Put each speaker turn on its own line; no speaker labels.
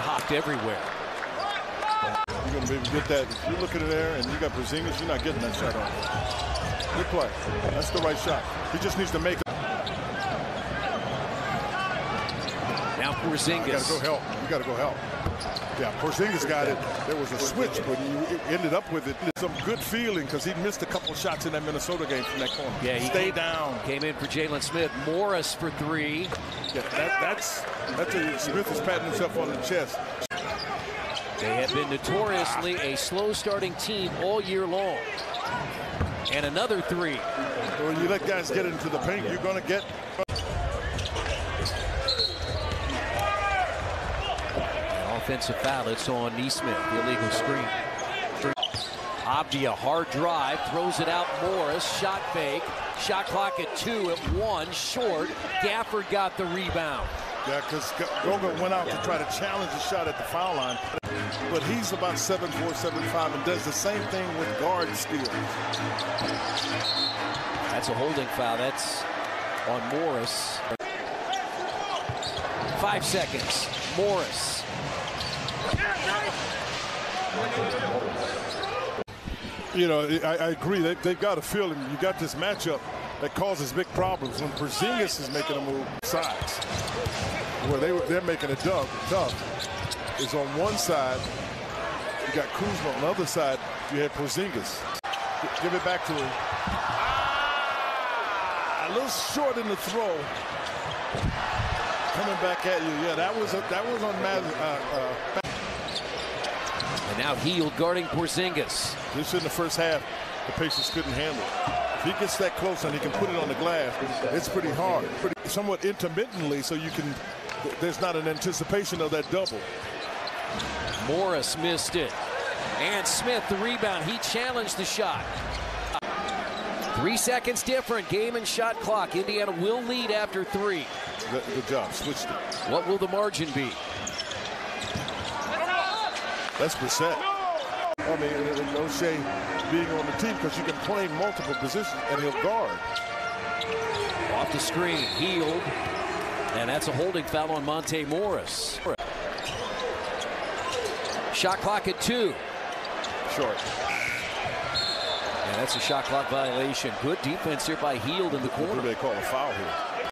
hopped everywhere.
You're going to be able to get that. If you're looking in there and you got Porzingis, you're not getting that shot off. Good play. That's the right shot. He just needs to make it.
Now
You got to go help. You got to go help. Yeah, Porzingis got it. There was a switch, but he ended up with it. Some good feeling because he missed a couple shots in that Minnesota game from that corner.
Yeah, he
Stay
came-
down.
Came in for Jalen Smith. Morris for three.
Yeah, that, that's that's a Smith is patting himself on the chest.
They have been notoriously a slow starting team all year long. And another three.
When you let guys get into the paint, you're going to get.
Offensive foul. It's on Nesmith. The illegal screen. Avdija, hard drive, throws it out. Morris, shot fake. Shot clock at two at one, short. Gafford got the rebound.
Yeah, because Goga went out to try to challenge the shot at the foul line. But he's about 7'4", 7'5", and does the same thing with guard skills.
That's a holding foul. That's on Morris. Five seconds. Morris.
You know, I, I agree. They, they've got a feeling. You got this matchup that causes big problems when Porzingis is making a move sides. Where they were, they're making it tough. Tough is on one side. You got Kuzma on the other side. You had Porzingis. Give it back to him. Ah, a little short in the throw. Coming back at you. Yeah, that was a, that was on Mad, uh, uh,
And now Hield guarding Porzingis.
This in the first half, the Pacers couldn't handle it. If he gets that close and he can put it on the glass, it's pretty hard, pretty somewhat intermittently, so you can. There's not an anticipation of that double.
Morris missed it. And Smith, the rebound. He challenged the shot. Three seconds different. Game and shot clock. Indiana will lead after three.
Good, good job, switched it.
What will the margin be?
That's Brissett. I mean, and- Oshae being on the team because you can play multiple positions and he'll guard.
Off the screen. Hield. And that's a holding foul on Monte Morris. Shot clock at two.
Short.
And that's a shot clock violation. Good defense here by Hield in the
What do
corner.
they call a foul here?